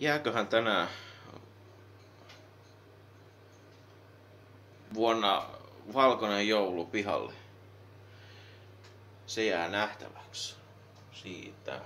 Jääköhän tänään vuonna valkoinen joulu pihalle? Se jää nähtäväksi. Siitä